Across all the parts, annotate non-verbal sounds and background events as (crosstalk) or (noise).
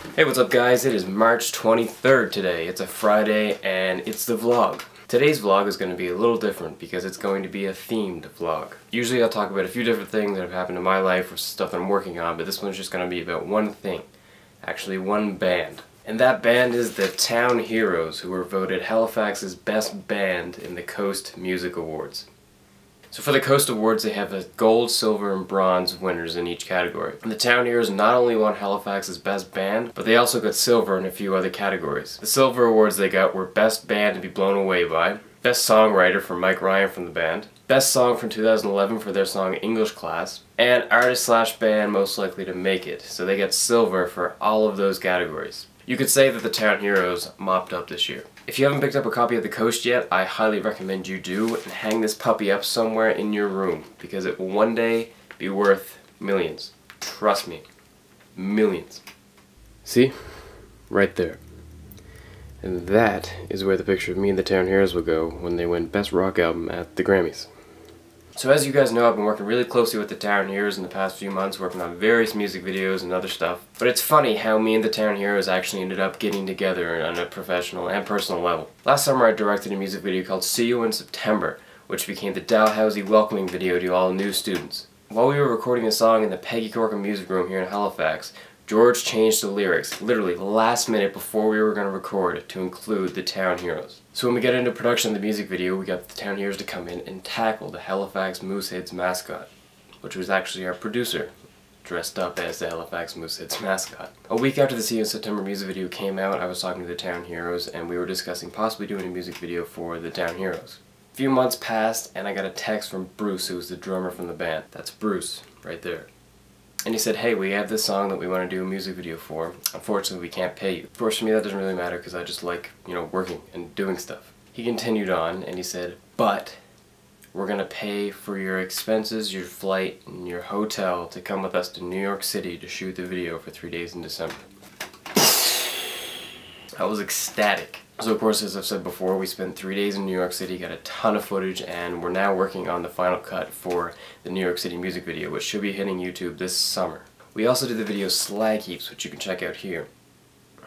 Hey, what's up guys? It is March 23rd today. It's a Friday and it's the vlog. Today's vlog is going to be a little different because it's going to be a themed vlog. Usually I'll talk about a few different things that have happened in my life or stuff that I'm working on, but this one's just going to be about one thing. Actually, one band. And that band is the Town Heroes, who were voted Halifax's best band in the Coast Music Awards. So for the Coast Awards, they have a gold, silver, and bronze winners in each category. And the Town Heroes not only won Halifax's best band, but they also got silver in a few other categories. The silver awards they got were Best Band to be Blown Away By, Best Songwriter for Mike Ryan from the band, Best Song from 2011 for their song English Class, and Artist Slash Band Most Likely to Make It. So they got silver for all of those categories. You could say that the Town Heroes mopped up this year. If you haven't picked up a copy of The Coast yet, I highly recommend you do and hang this puppy up somewhere in your room because it will one day be worth millions. Trust me. Millions. See? Right there. And that is where the picture of me and the Town Heroes will go when they win Best Rock Album at the Grammys. So as you guys know, I've been working really closely with the Town Heroes in the past few months, working on various music videos and other stuff. But it's funny how me and the Town Heroes actually ended up getting together on a professional and personal level. Last summer I directed a music video called See You in September, which became the Dalhousie welcoming video to all new students. While we were recording the song in the Peggy Corkum Music Room here in Halifax, George changed the lyrics, literally last minute before we were going to record, to include the Town Heroes. So when we got into production of the music video, we got the Town Heroes to come in and tackle the Halifax Mooseheads mascot, which was actually our producer, dressed up as the Halifax Mooseheads mascot. A week after the See in September music video came out, I was talking to the Town Heroes, and we were discussing possibly doing a music video for the Town Heroes. A few months passed, and I got a text from Bruce, who was the drummer from the band. That's Bruce, right there. And he said, hey, we have this song that we want to do a music video for. Unfortunately, we can't pay you. For me, that doesn't really matter because I just like, you know, working and doing stuff. He continued on and he said, but we're going to pay for your expenses, your flight, and your hotel to come with us to New York City to shoot the video for three days in December. (sighs) I was ecstatic. So of course, as I've said before, we spent three days in New York City, got a ton of footage, and we're now working on the final cut for the New York City music video, which should be hitting YouTube this summer. We also did the video Slag Heaps, which you can check out here.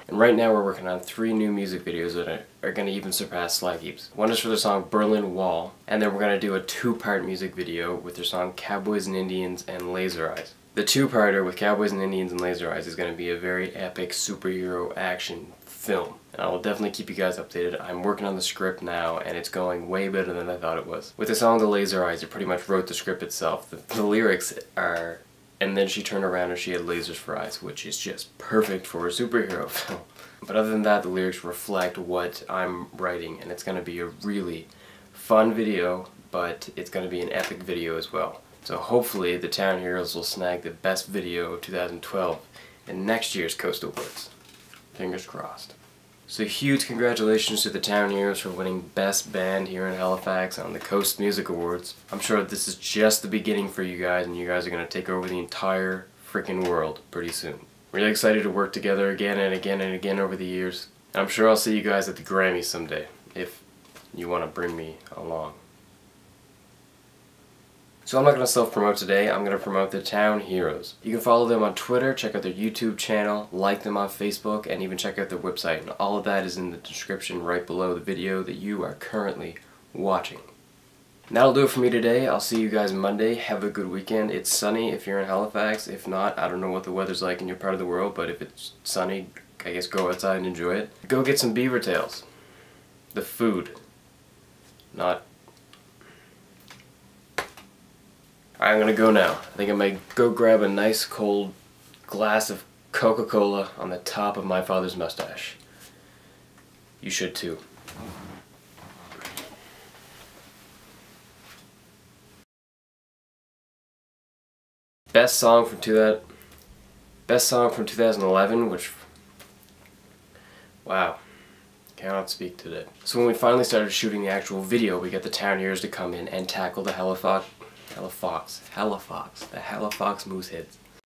And right now we're working on three new music videos that are, going to even surpass Slag Heaps. One is for the song Berlin Wall, and then we're going to do a two-part music video with their song Cowboys and Indians and Laser Eyes. The two-parter with Cowboys and Indians and Laser Eyes is going to be a very epic superhero action film. And I will definitely keep you guys updated. I'm working on the script now, and it's going way better than I thought it was. With the song The Laser Eyes, it pretty much wrote the script itself. The, the lyrics are, and then she turned around and she had lasers for eyes, which is just perfect for a superhero (laughs) film. But other than that, the lyrics reflect what I'm writing, and it's going to be a really fun video, but it's going to be an epic video as well. So hopefully the Town Heroes will snag the best video of 2012 in next year's Coastal Awards. Fingers crossed. So huge congratulations to the Town Heroes for winning Best Band here in Halifax on the Coast Music Awards. I'm sure this is just the beginning for you guys and you guys are going to take over the entire freaking world pretty soon. Really excited to work together again and again and again over the years. I'm sure I'll see you guys at the Grammys someday if you want to bring me along. So I'm not going to self-promote today, I'm going to promote the Town Heroes. You can follow them on Twitter, check out their YouTube channel, like them on Facebook, and even check out their website. And all of that is in the description right below the video that you are currently watching. That'll do it for me today. I'll see you guys Monday. Have a good weekend. It's sunny if you're in Halifax. If not, I don't know what the weather's like in your part of the world, but if it's sunny, I guess go outside and enjoy it. Go get some beaver tails. The food. Not I'm gonna go now. I think I might go grab a nice cold glass of Coca-Cola on the top of my father's mustache. You should too. Best song from that best song from 2011, which wow, cannot speak today. So when we finally started shooting the actual video, we got the town heroes to come in and tackle the Halifax Halifax. Halifax. The Halifax Mooseheads.